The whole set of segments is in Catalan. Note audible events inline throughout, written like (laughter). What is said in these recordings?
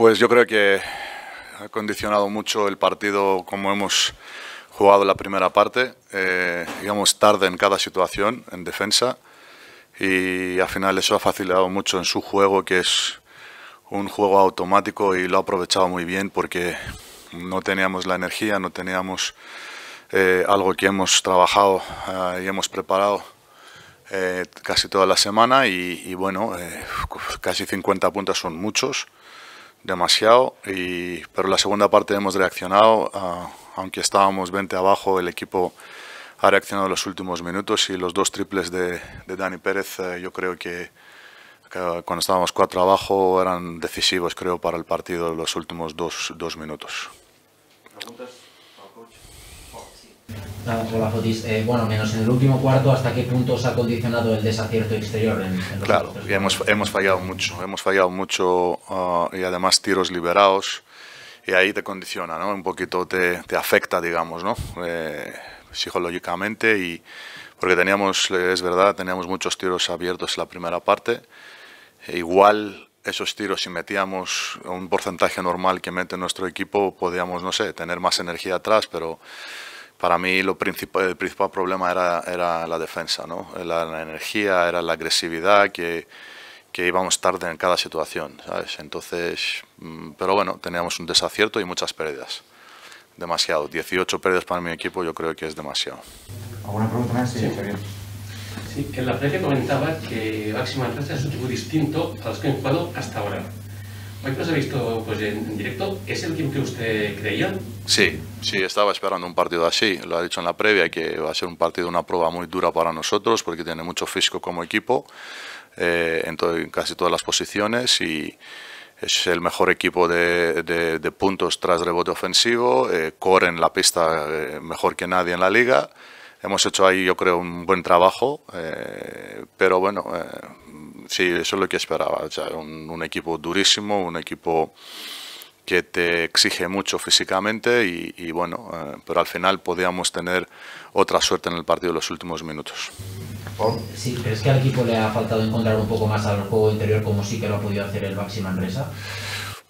Pues yo creo que ha condicionado mucho el partido como hemos jugado la primera parte, eh, digamos tarde en cada situación en defensa y al final eso ha facilitado mucho en su juego que es un juego automático y lo ha aprovechado muy bien porque no teníamos la energía, no teníamos eh, algo que hemos trabajado eh, y hemos preparado eh, casi toda la semana y, bueno, casi 50 puntos son muchos, demasiado, y, pero la segunda parte hemos reaccionado, ah, aunque estábamos 20 abajo, el equipo ha reaccionado en los últimos minutos y los dos triples de, de Dani Pérez yo creo que cuando estábamos cuatro abajo eran decisivos, creo, para el partido los últimos dos, dos minutos. Eh, bueno, menos en el último cuarto, ¿hasta qué punto se ha condicionado el desacierto exterior? En, en los claro, y hemos, hemos fallado mucho, hemos fallado mucho uh, y además tiros liberados y ahí te condiciona, ¿no? Un poquito te, te afecta, digamos, ¿no? Eh, psicológicamente y porque teníamos, es verdad, teníamos muchos tiros abiertos en la primera parte e igual esos tiros, si metíamos un porcentaje normal que mete nuestro equipo, podíamos, no sé, tener más energía atrás, pero para mí lo principal, el principal problema era, era la defensa, ¿no? La, la energía, era la agresividad, que, que íbamos tarde en cada situación, ¿sabes? Entonces, mm, pero bueno, teníamos un desacierto y muchas pérdidas. Demasiado. 18 pérdidas para mi equipo yo creo que es demasiado. ¿Alguna pregunta más? Sí, Javier. Sí, en la previa comentaba que Baxi Manresa es un equipo distinto a los que han jugado hasta ahora. Hoy que los ha visto pues, en, en, directo, ¿es el equipo que usted creía? Sí, sí, estaba esperando un partido así. Lo ha dicho en la previa que va a ser un partido, una prueba muy dura para nosotros porque tiene mucho físico como equipo eh, en, casi todas las posiciones y es el mejor equipo de, de, puntos tras rebote ofensivo, eh, core en la pista eh, mejor que nadie en la liga hemos hecho ahí, yo creo, un buen trabajo, eh, pero bueno, eh, sí, eso es lo que esperaba. O sea, un, un, equipo durísimo, un equipo que te exige mucho físicamente y, y bueno, eh, pero al final podíamos tener otra suerte en el partido en los últimos minutos. Sí, ¿crees que al equipo le ha faltado encontrar un poco más al juego interior como sí que lo ha podido hacer el Baxi Manresa?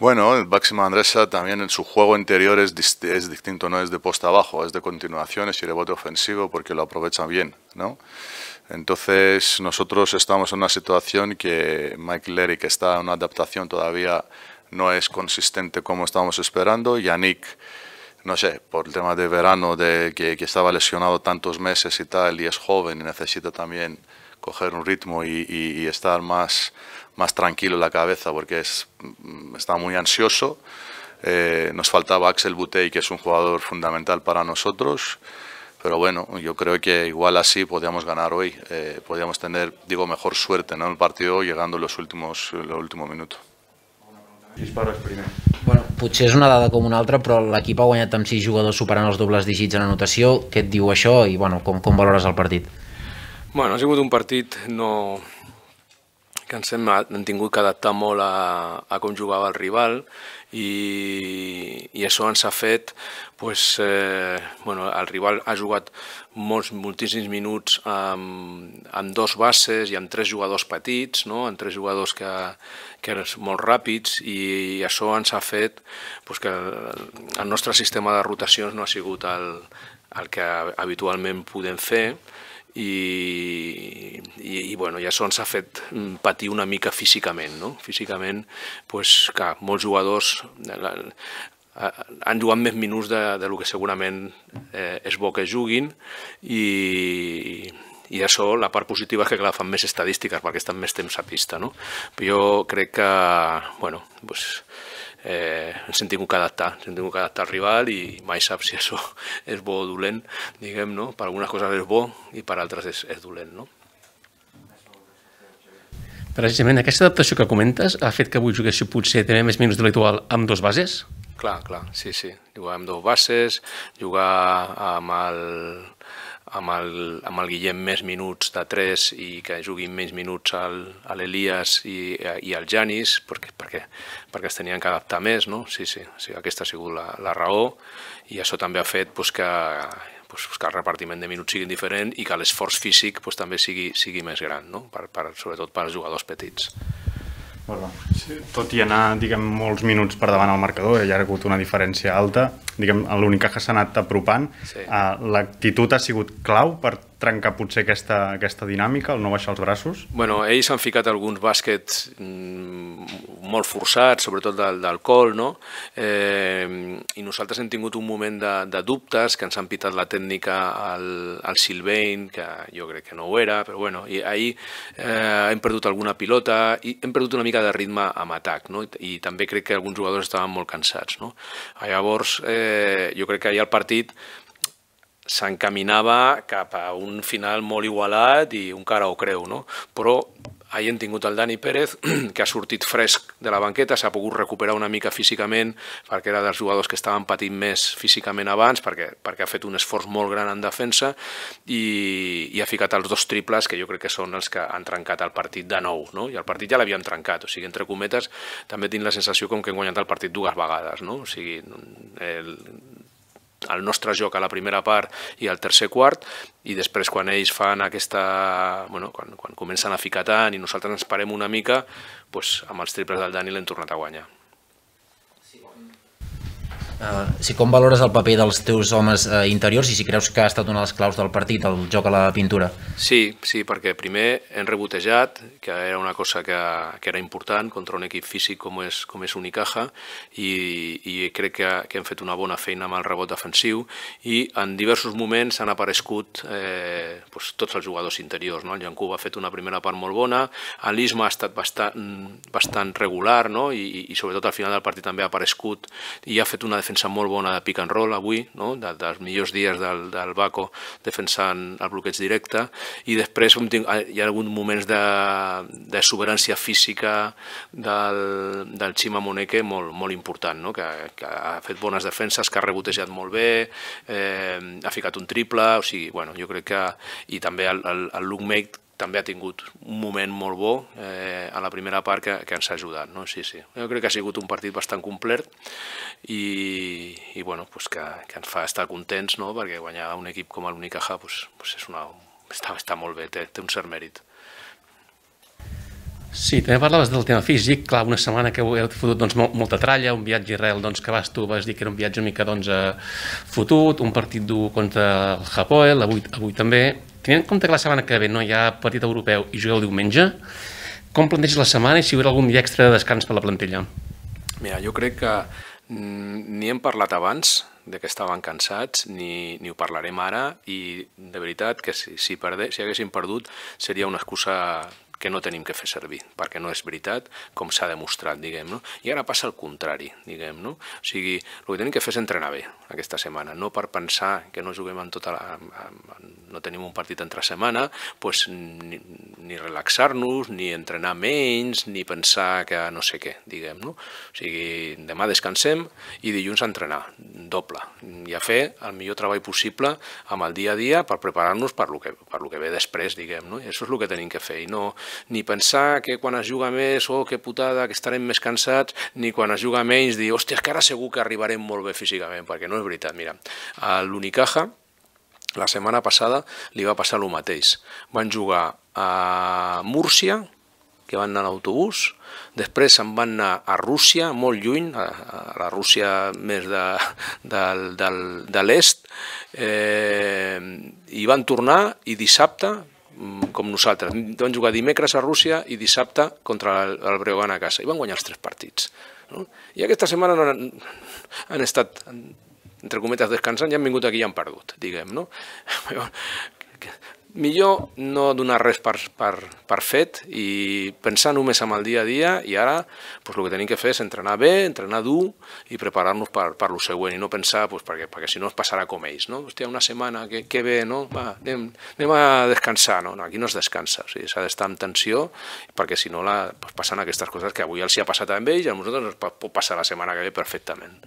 Bueno, el Baxi Manresa también en su juego interior es, dist es, distinto, no es de posta abajo, es de continuaciones y rebote ofensivo porque lo aprovechan bien, ¿no? Entonces nosotros estamos en una situación que Mike que está en una adaptación todavía no es consistente como estábamos esperando, Yannick, no sé, por el tema de verano, de que, estaba lesionado tantos meses y tal, y es joven y necesita también coger un ritmo y, estar más más tranquilo la cabeza porque es, está muy ansioso. Eh, nos faltaba Axel Butey, que es un jugador fundamental para nosotros. Pero bueno, yo creo que igual así podíamos ganar hoy. Eh, podíamos tener, digo, mejor suerte en el partido llegando los últimos, los últimos minutos. Disparos primer. Bueno, potser és una dada com una altra, però l'equip ha guanyat amb 6 jugadors superant els dobles dígits en anotació. Què et diu això i bueno, com, com valores el partit? Bueno, ha sigut un partit no, que ens hem, hem tingut que adaptar molt a, a com jugava el rival i, i això ens ha fet pues, eh, bueno, el rival ha jugat molts, moltíssims minuts amb, amb dos bases i amb tres jugadors petits, no? amb tres jugadors que, que eren molt ràpids i, i això ens ha fet pues, que el, el nostre sistema de rotacions no ha sigut el, el que habitualment podem fer i, i, i, bueno, ja això ens ha fet patir una mica físicament. No? Físicament, pues, clar, molts jugadors la, han jugat més minuts de, de lo que segurament eh, és bo que juguin i, i això, la part positiva és que clar, fan més estadístiques perquè estan més temps a pista. No? Però jo crec que, bueno, pues, eh, ens hem tingut que adaptar, ens hem tingut que adaptar al rival i mai saps si això (laughs) és bo o dolent, diguem, no? Per algunes coses és bo i per altres és, és dolent, no? Precisament aquesta adaptació que comentes ha fet que avui juguéssiu potser també més minuts de l'habitual amb dos bases? Clar, clar, sí, sí. Jugar amb dos bases, jugar amb el, amb el, amb el Guillem més minuts de 3 i que juguin menys minuts al, a l'Elias i, i al Janis perquè, perquè, perquè es tenien que adaptar més, no? Sí, sí, sí aquesta ha sigut la, la raó i això també ha fet pues, que, pues, que el repartiment de minuts sigui diferent i que l'esforç físic pues, també sigui, sigui més gran, no? per, per, sobretot per als jugadors petits. Perdó. Sí, tot i anar diguem, molts minuts per davant al marcador, hi ha hagut una diferència alta, diguem, l'únic que s'ha anat apropant, Sí. uh, l'actitud ha sigut clau per trencar potser aquesta, aquesta dinàmica, el no baixar els braços? Bueno, ells han ficat alguns bàsquets mm, molt forçats, sobretot del, del col, no? Eh, I nosaltres hem tingut un moment de, de dubtes, que ens han pitat la tècnica al, al Silvain, que jo crec que no ho era, però bueno, i ahir eh, hem perdut alguna pilota i hem perdut una mica de ritme amb atac, no? I, i també crec que alguns jugadors estaven molt cansats, no? Llavors, eh, jo crec que ahir el partit s'encaminava cap a un final molt igualat i un cara o creu, no? Però ahir hem tingut el Dani Pérez, (clears throat) que ha sortit fresc de la banqueta, s'ha pogut recuperar una mica físicament, perquè era dels jugadors que estaven patint més físicament abans, perquè, perquè ha fet un esforç molt gran en defensa, i, i ha ficat els dos triples, que jo crec que són els que han trencat el partit de nou, no? i el partit ja l'havien trencat, o sigui, entre cometes, també tinc la sensació com que hem guanyat el partit dues vegades, no? o sigui, el, el nostre joc a la primera part i al tercer quart i després quan ells fan aquesta... Bueno, quan, quan comencen a ficar tant i nosaltres ens parem una mica, doncs, amb els triples del Dani l'hem tornat a guanyar. Uh, si com valores el paper dels teus homes uh, interiors i si creus que ha estat una de les claus del partit, el joc a la pintura? Sí, sí, perquè primer hem rebotejat, que era una cosa que, que era important contra un equip físic com és, com és Unicaja, i, i crec que, que hem fet una bona feina amb el rebot defensiu, i en diversos moments han aparegut eh, doncs, tots els jugadors interiors. No? El Jancú ha fet una primera part molt bona, l'Isma ha estat bastant, bastant regular, no? I, i, i sobretot al final del partit també ha aparegut i ha fet una defensa molt bona de pick and roll avui, no? de, dels millors dies del, del Baco defensant el bloqueig directe, i després hi ha hagut moments de, de soberància física del, del Xima Moneke molt, molt important, no? que, que ha fet bones defenses, que ha rebotejat molt bé, eh, ha ficat un triple, o sigui, bueno, jo crec que... I també el, el, el Luke Make també ha tingut un moment molt bo eh, a la primera part que, que ens ha ajudat. No? Sí, sí. Jo crec que ha sigut un partit bastant complet i, i bueno, pues que, que ens fa estar contents no? perquè guanyar un equip com l'Unicaja pues, pues és una, està, està molt bé, té, té un cert mèrit. Sí, també parlaves del tema físic, clar, una setmana que heu fotut doncs, molt, molta tralla, un viatge arrel doncs, que vas tu, vas dir que era un viatge una mica doncs, eh, fotut, un partit dur contra el Hapoel, avui, avui també. Tenint en compte que la setmana que ve no hi ha partit europeu i jugueu diumenge, com planteges la setmana i si hi haurà algun dia extra de descans per la plantilla? Mira, jo crec que mm, ni hem parlat abans de que estaven cansats, ni, ni ho parlarem ara, i de veritat que si, si, perde, si haguéssim perdut seria una excusa que no tenim que fer servir, perquè no és veritat com s'ha demostrat, diguem, no? I ara passa el contrari, diguem, no? O sigui, el que tenim que fer és entrenar bé aquesta setmana, no per pensar que no juguem en tota la... no tenim un partit entre setmana, pues, ni, ni relaxar-nos, ni entrenar menys, ni pensar que no sé què, diguem, no? O sigui, demà descansem i dilluns entrenar, doble, i a fer el millor treball possible amb el dia a dia per preparar-nos per lo que, per lo que ve després, diguem, no? I això és el que tenim que fer, i no, ni pensar que quan es juga més, oh, que putada, que estarem més cansats, ni quan es juga menys dir, hòstia, és que ara segur que arribarem molt bé físicament, perquè no és veritat. Mira, a l'Unicaja, la setmana passada, li va passar el mateix. Van jugar a Múrcia, que van anar en autobús, després se'n van anar a Rússia, molt lluny, a, la Rússia més de, de, de, de l'est, eh, i van tornar i dissabte com nosaltres. Van jugar dimecres a Rússia i dissabte contra el, el a casa i van guanyar els tres partits. No? I aquesta setmana no han, han estat, entre cometes, descansant i han vingut aquí i han perdut, diguem, no? (laughs) millor no donar res per, per, per fet i pensar només en el dia a dia i ara pues, el que tenim que fer és entrenar bé, entrenar dur i preparar-nos per, per lo següent i no pensar, pues, perquè, perquè si no es passarà com ells, no? Hòstia, una setmana, que, que bé, no? Va, anem, anem a descansar, no? no aquí no es descansa, o sigui, d'estar en tensió perquè si no la, pues, passen aquestes coses que avui els hi ha passat a ells i a nosaltres ens pot passar la setmana que ve perfectament.